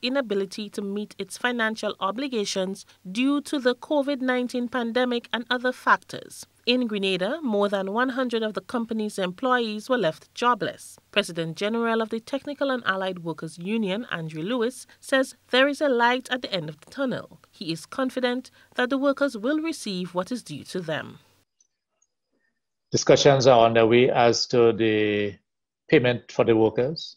inability to meet its financial obligations due to the COVID 19 pandemic and other factors. In Grenada, more than 100 of the company's employees were left jobless. President General of the Technical and Allied Workers Union, Andre Lewis, says there is a light at the end of the tunnel. He is confident that the workers will receive what is due to them. Discussions are underway as to the payment for the workers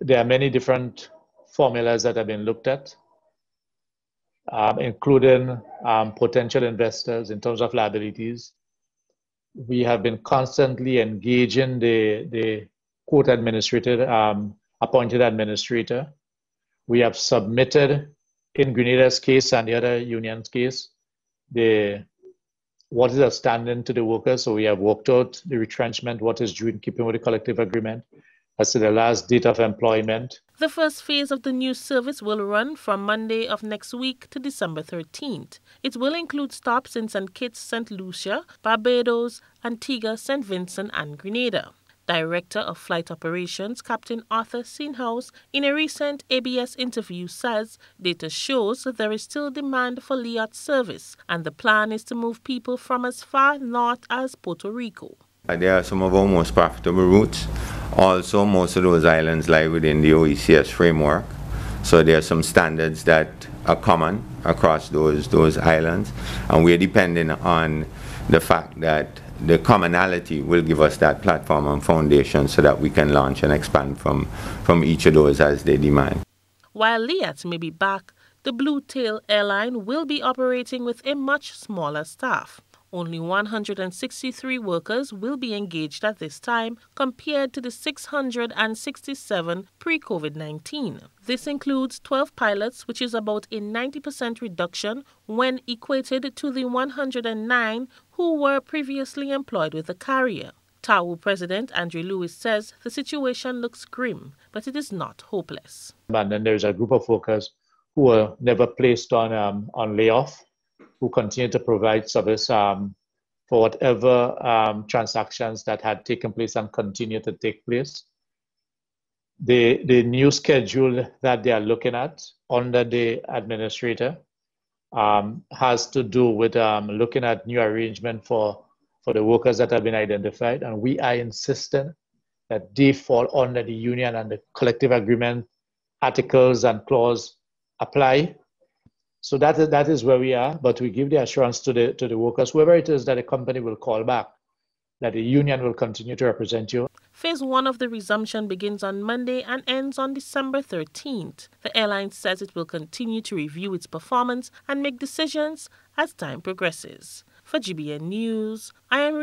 there are many different formulas that have been looked at, um, including um, potential investors in terms of liabilities. We have been constantly engaging the, the court administrator, um, appointed administrator. We have submitted in Grenada's case and the other union's case, the what is outstanding to the workers. So we have worked out the retrenchment, what is due in keeping with the collective agreement as to the last date of employment. The first phase of the new service will run from Monday of next week to December 13th. It will include stops in St. Kitts, St. Lucia, Barbados, Antigua, St. Vincent, and Grenada. Director of Flight Operations, Captain Arthur Seenhouse, in a recent ABS interview says data shows that there is still demand for LIAT service and the plan is to move people from as far north as Puerto Rico. They are some of our most profitable routes. Also, most of those islands lie within the OECS framework. So there are some standards that are common across those, those islands. And we're depending on the fact that the commonality will give us that platform and foundation so that we can launch and expand from, from each of those as they demand. While LIAT may be back, the Blue Tail airline will be operating with a much smaller staff. Only 163 workers will be engaged at this time compared to the 667 pre COVID 19. This includes 12 pilots, which is about a 90% reduction when equated to the 109 who were previously employed with the carrier. TAWU President Andre Lewis says the situation looks grim, but it is not hopeless. And then there's a group of workers who were never placed on, um, on layoff who continue to provide service um, for whatever um, transactions that had taken place and continue to take place. The, the new schedule that they are looking at under the administrator um, has to do with um, looking at new arrangement for, for the workers that have been identified. And we are insisting that they fall under the union and the collective agreement articles and clause apply so that is, that is where we are, but we give the assurance to the, to the workers, whoever it is that the company will call back, that the union will continue to represent you. Phase one of the resumption begins on Monday and ends on December 13th. The airline says it will continue to review its performance and make decisions as time progresses. For GBN News, I am